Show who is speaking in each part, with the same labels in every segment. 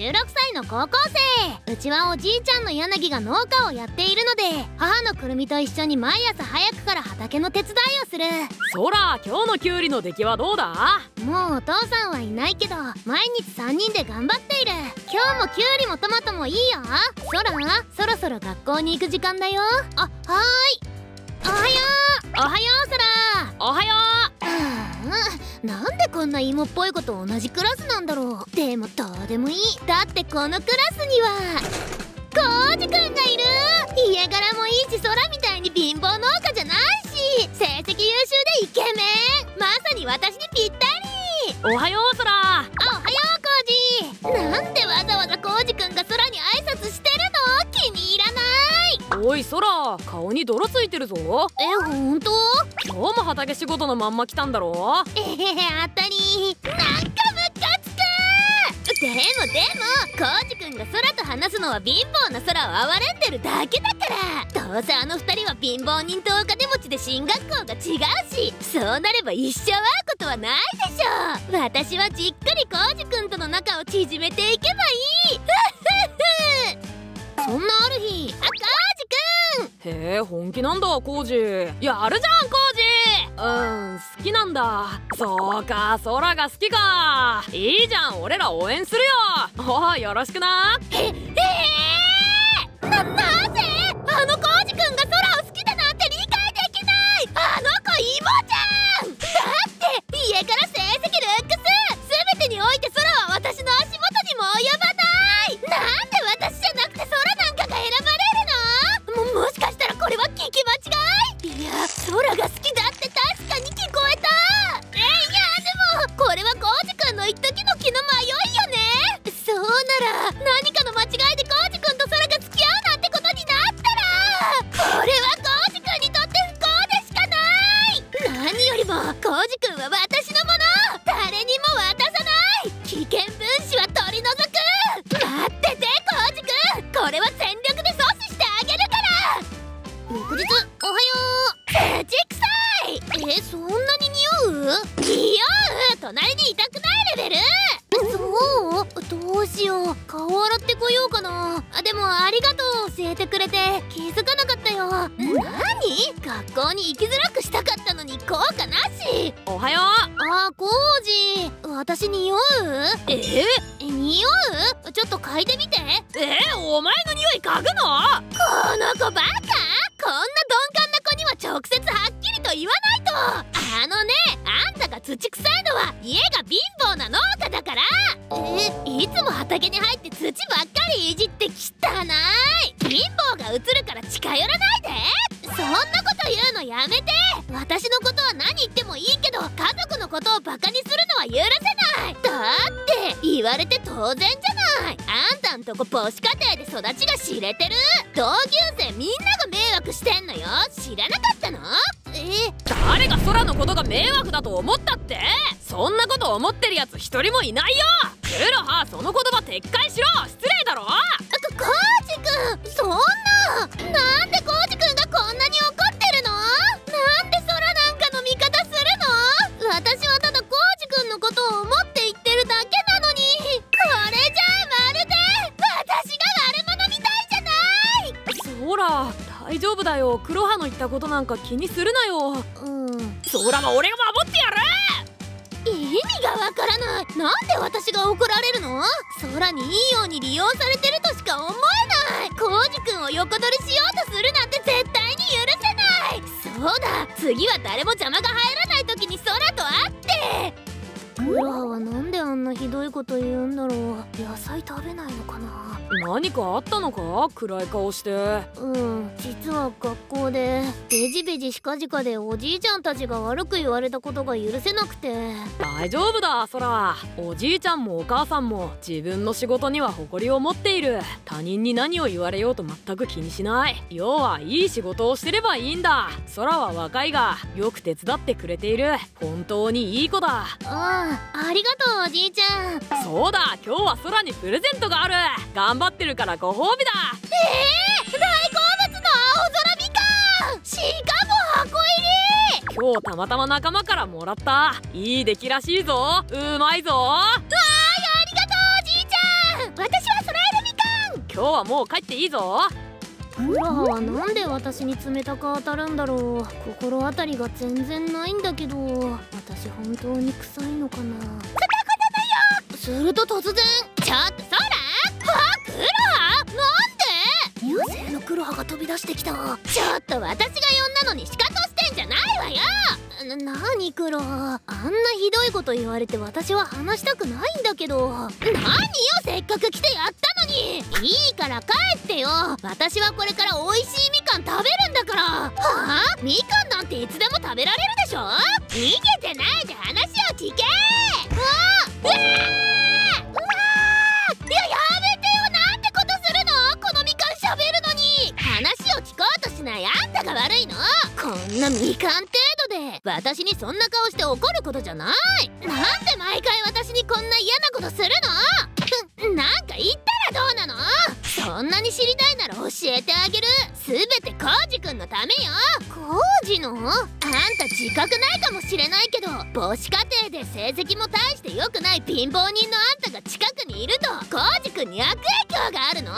Speaker 1: 16歳の高校生。うちはおじいちゃんの柳が農家をやっているので母のくるみと一緒に毎朝早くから畑の手伝いをする。
Speaker 2: そら今日のキュウリの出来はどうだ？
Speaker 1: もうお父さんはいないけど毎日3人で頑張っている。今日もキュウリもトマトもいいよ。そらそろそろ学校に行く時間だよ。あはーい。おはよう。おはようそら
Speaker 2: おはよ
Speaker 1: うなんでこんな芋っぽい子と同じクラスなんだろう。でもどうでもいいだってこのクラスにはコウジくんがいる家柄もいいし空みたいに貧乏農家じゃないし成績優秀でイケメンまさに私にぴったり。
Speaker 2: うおはようそら
Speaker 1: あおはようコウジなんでわざわざコウジくんが空に挨拶してるの？気に入らない。
Speaker 2: おいそら顔に泥ついてるぞ。
Speaker 1: えほんと？
Speaker 2: 今日も畑仕事のまんま来たんだろ？
Speaker 1: えへへあたり。なんかムカつく。でもでもコウジくんが空と話すのは貧乏な空を哀れんでるだけだから。どうせあの二人は貧乏人とお金持ちで進学校が違うし。そうなれば一生会うことはないでしょ。私はじっくりコウジくんとの仲を縮めていけばいい。そんなある日あコウジくん
Speaker 2: へえ本気なんだコウジ。やるじゃんコウジうん好きなんだ。そうか空が好きか。いいじゃん俺ら応援するよ。おいよろしくな。
Speaker 1: ええー、な、なぜ？あのコウジくんが空を好きだなんて理解できない。あの子芋じゃん。だって家から成績ルックス全てにおいて空は私の足元にも及ばない。なんで私じゃなくて空なんかが選ばれるの？も、もしかしたらこれは聞き間違い？いや、空がコウジくんは私のもの誰にも渡さない危険分子は取り除く待っててコウジくんこれは全力で阻止してあげるから翌日おはよう土臭いえそんなに匂う匂う隣にいたくないレベルそうどうしよう顔洗ってこようかなあでもありがとう教えてくれて気づかなかったよ何学校に行きづらくしたかったのに効果
Speaker 2: はよ
Speaker 1: あコウジ私匂う？
Speaker 2: うえ
Speaker 1: え匂う？ちょっと嗅いでみて。
Speaker 2: えお前の匂い嗅ぐの？
Speaker 1: この子バカ。こんな鈍感な子には直接はっきりと言わないと。あのねあんたが土臭いのは家が貧乏な農家だからえいつも畑に入って土ばっかりいじって汚い。貧乏が映るから近寄らないで。そんなこと言うのやめて。私のことは何言ってもいいけど家族のことをバカにするのは許せない。だって言われて当然じゃない。あんたんとこ母子家庭で育ちが知れてる。同級生みんなが迷惑してんのよ。知らなかったの？え
Speaker 2: 誰が空のことが迷惑だと思ったって？そんなこと思ってるやつ一人もいないよ。クロハその言葉撤回しろ！失礼だろ！
Speaker 1: コージくんそんななんでコージくんがこんなに怒ってるの？なんで空なんかの味方するの？私はただコージくんのことを思って言ってるだけなのに。これじゃあまるで私が悪者みたいじゃない！
Speaker 2: そら大丈夫だよ。黒羽の言ったことなんか気にするなよ。
Speaker 1: うん。
Speaker 2: そらは俺が守ってやる
Speaker 1: 意味がわからない。なんで私が怒られるの？空にいいように利用されてるとしか思えない。コウジ君を横取りしようとするなんて絶対に許せない。そうだ。次は誰も邪魔が入らない時に空と会って。クロハはなんであんなひどいこと言うんだろう。野菜食べないのかな？
Speaker 2: 何かあったのか？暗い顔して。
Speaker 1: うん実は学校で。ベジベジしかじかでおじいちゃんたちが悪く言われたことが許せなくて。
Speaker 2: 大丈夫だそらおじいちゃんもお母さんも自分の仕事には誇りを持っている。他人に何を言われようと全く気にしない。要はいい仕事をしてればいいんだ。空は若いがよく手伝ってくれている。本当にいい子だ。
Speaker 1: ああありがとうおじいちゃん。
Speaker 2: そうだ今日は空にプレゼントがある。頑張ってるからご褒美だ。
Speaker 1: えー、大好物の青空みかん。しかも箱入り。
Speaker 2: 今日たまたま仲間からもらった。いい出来らしいぞ。うまいぞ。
Speaker 1: わーいありがとうおじいちゃん。私
Speaker 2: 今日はもう帰っていいぞ。
Speaker 1: 黒羽はなんで私に冷たく当たるんだろう。心当たりが全然ないんだけど私本当に臭いのかな？片言だよすると突然。ちょっとそらは黒羽なんで？妖精の黒羽が飛び出してきた。ちょっと私が呼んだのに仕方してんじゃないわよ。な、なに黒？羽あんなひどいこと言われて私は話したくないんだけど。何よせっかく来てやったのに。いいから帰ってよ。私はこれから美味しいみかん食べるんだから。はあ？みかんなんていつでも食べられるでしょ？逃げてないで話を聞け。うわうわうわいややめてよ。なんてことするの？このみかんしゃべるのに。話を聞こうとしないあんたが悪いの。こんなみかん程度で私にそんな顔して怒ることじゃない。なんで毎回私にこんな嫌なことするの？なんか言ったらどうなの？そんなに知りたいなら教えてあげる。すべてコージくんのためよ。コージの？んた自覚ないかもしれないけど母子家庭で成績も大して良くない貧乏人のあんたが近くにいるとコウジくんに悪影響があるの？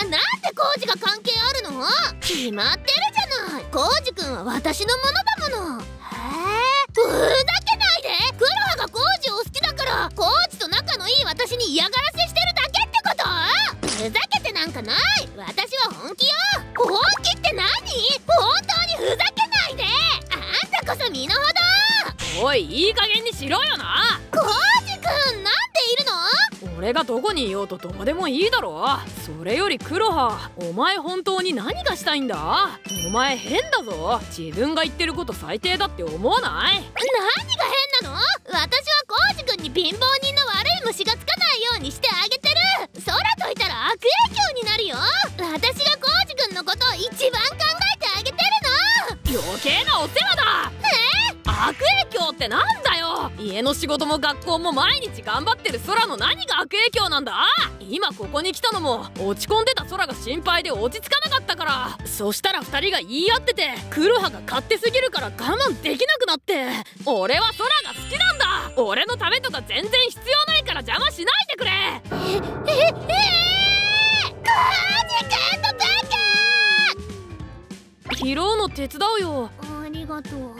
Speaker 1: えなんでコウジが関係あるの？決まってるじゃない。コウジくんは私のものだものいいい
Speaker 2: 加減にしろよな。
Speaker 1: コウジくんなんでいるの？
Speaker 2: 俺がどこにいようとどうでもいいだろ。それより黒羽お前本当に何がしたいんだ？お前変だぞ。自分が言ってること最低だって思わない？
Speaker 1: 何が変なの？私はコウジくんに貧乏
Speaker 2: 仕事も学校も毎日頑張ってる空の何が悪影響なんだ？今ここに来たのも落ち込んでた空が心配で落ち着かなかったから。そしたら2人が言い合ってて黒羽が勝手すぎるから我慢できなくなって。俺は空が好きなんだ！俺のためとか全然必要ないから邪魔しないでくれ！
Speaker 1: えええー、コウジくんのバ
Speaker 2: 拾うの手伝うよ
Speaker 1: ありがとう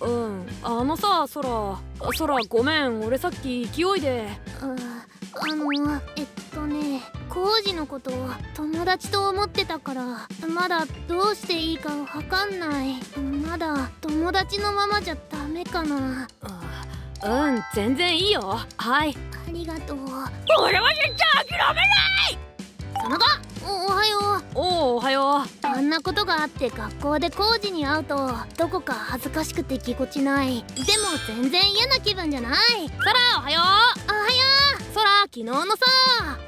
Speaker 2: うん。あのさ空空ごめん。俺さっき勢いで。
Speaker 1: ああのえっとねコウジのこと友達と思ってたからまだどうしていいかわかんない。まだ友達のままじゃダメかな。
Speaker 2: うん全然いいよ。はい。
Speaker 1: ありがとう。
Speaker 2: 俺は絶対諦めない。
Speaker 1: その後おおはよう。
Speaker 2: おおおはよう。
Speaker 1: あんなことがあって学校でコウジに会うとどこか恥ずかしくてぎこちない。でも全然嫌な気分じゃない。
Speaker 2: 空おはよ
Speaker 1: おはよう。空昨日のさ。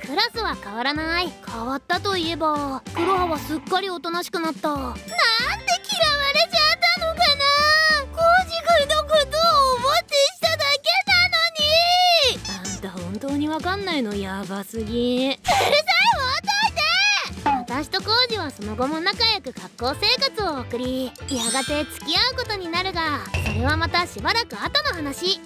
Speaker 1: クラスは変わらない。変わったといえば黒羽はすっかりおとなしくなった。なんで嫌われちゃったのかな。コウジ君のことを思ってしただけなのに。
Speaker 2: あんた本当にわかんないの。やばすぎ
Speaker 1: の後も仲良く学校生活を送りやがて付き合うことになるがそれはまたしばらく後の話。